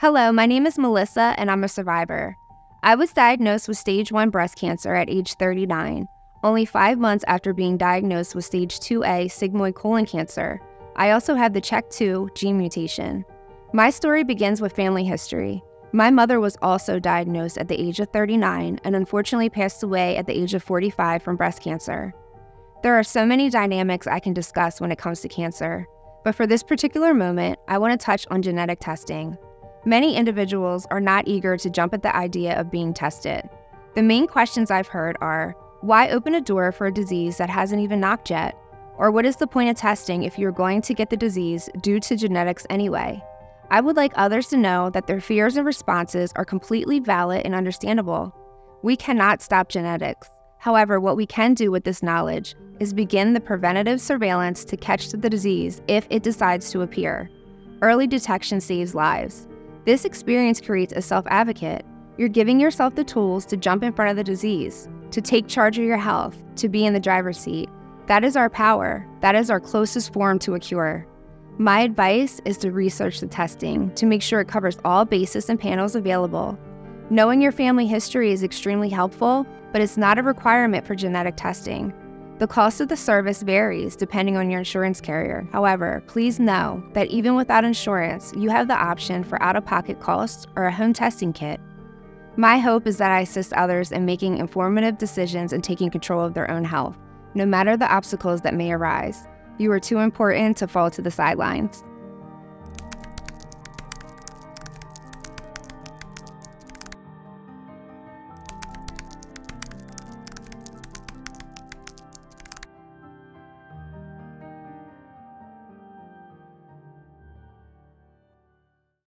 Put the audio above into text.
Hello, my name is Melissa and I'm a survivor. I was diagnosed with stage 1 breast cancer at age 39, only five months after being diagnosed with stage 2A sigmoid colon cancer. I also had the CHEK2 gene mutation. My story begins with family history. My mother was also diagnosed at the age of 39 and unfortunately passed away at the age of 45 from breast cancer. There are so many dynamics I can discuss when it comes to cancer, but for this particular moment, I want to touch on genetic testing. Many individuals are not eager to jump at the idea of being tested. The main questions I've heard are why open a door for a disease that hasn't even knocked yet? Or what is the point of testing if you're going to get the disease due to genetics anyway? I would like others to know that their fears and responses are completely valid and understandable. We cannot stop genetics. However, what we can do with this knowledge is begin the preventative surveillance to catch the disease if it decides to appear. Early detection saves lives. This experience creates a self advocate. You're giving yourself the tools to jump in front of the disease, to take charge of your health, to be in the driver's seat. That is our power. That is our closest form to a cure. My advice is to research the testing to make sure it covers all bases and panels available. Knowing your family history is extremely helpful, but it's not a requirement for genetic testing. The cost of the service varies depending on your insurance carrier. However, please know that even without insurance, you have the option for out of pocket costs or a home testing kit. My hope is that I assist others in making informative decisions and taking control of their own health, no matter the obstacles that may arise. You are too important to fall to the sidelines.